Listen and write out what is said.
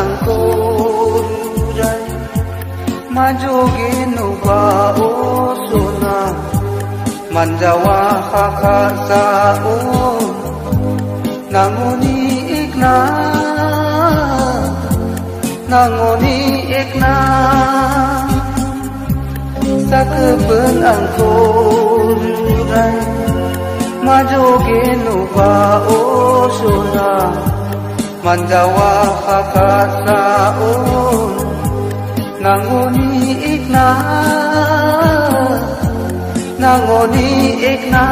Angkurai Majogin uba Manjawa haka sao Nanguni ikna Nanguni ikna Sakupun angkurai Majogin uba usuna manjawa hakasaun nangoni ikna nangoni ikna